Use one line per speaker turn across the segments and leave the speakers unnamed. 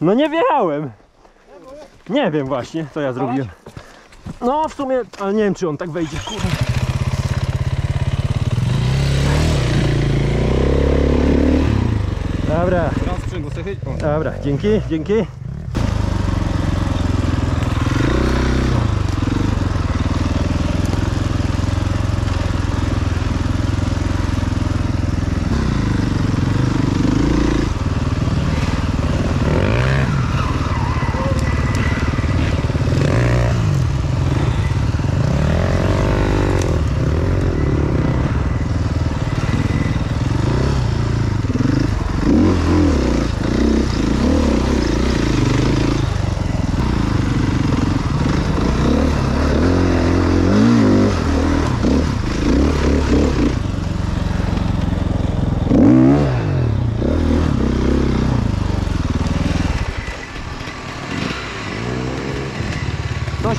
No nie wjechałem. Nie wiem właśnie, co ja zrobiłem. No w sumie, ale nie wiem czy on tak wejdzie. Kurde. Dobra, dobra, dzięki, dzięki.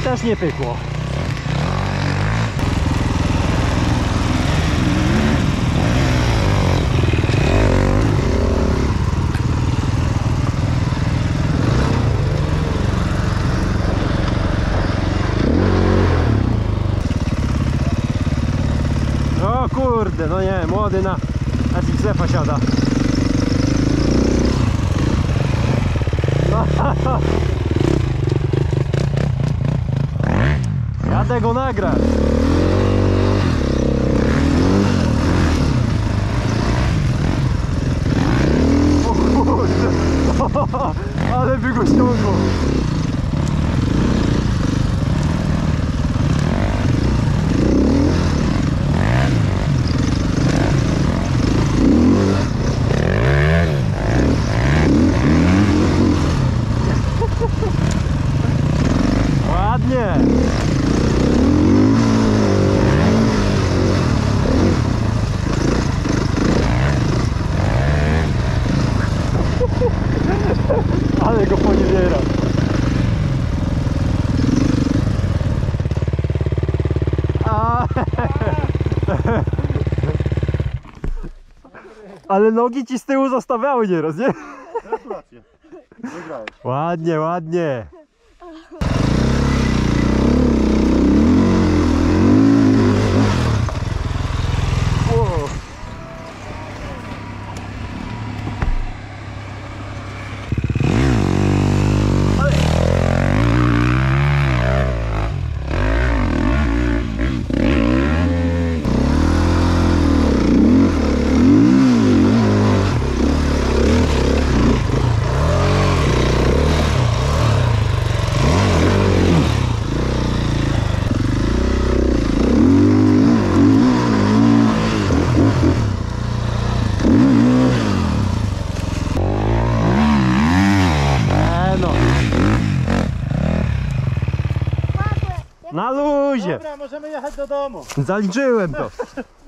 Też nie pykło. O kurde, no nie, młody na, Zigzefa siada. Jadę go nagrać. O kurde, ale by go. Ale nogi ci z tyłu zostawiały nieraz, nie?
Gratulacje. Wygrałeś.
Ładnie, ładnie. Wow. E no, na luzie.
Dobra, możemy jechać do domu.
Zaliczyłem to.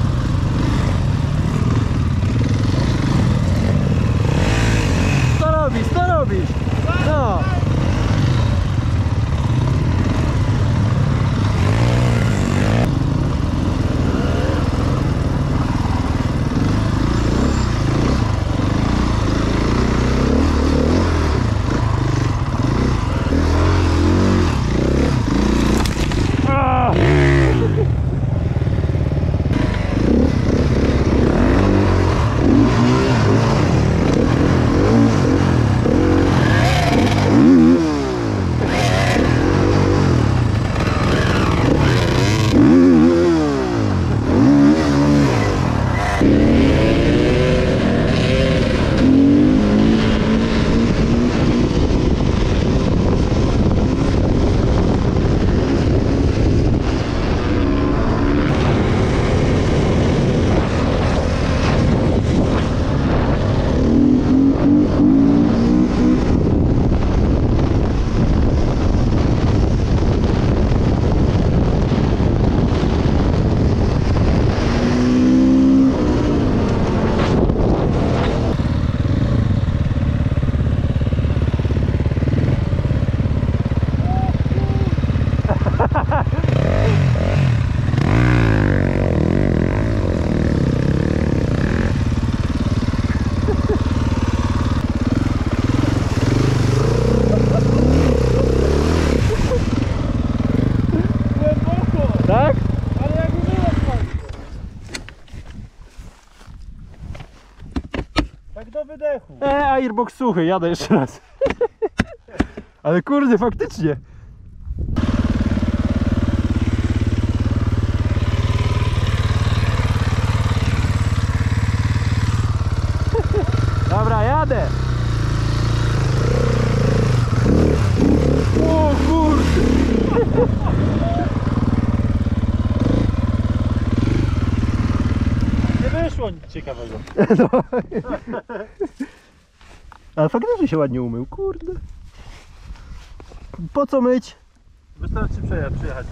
Tak do wydechu.
E, airbox suchy, jadę jeszcze raz. Ale kurde, faktycznie. Dobra, jadę. O kurde.
Nie wyszło nic ciekawego.
Ale faktycznie się ładnie umył, kurde. Po co myć?
Wystarczy przejechać, przyjechać.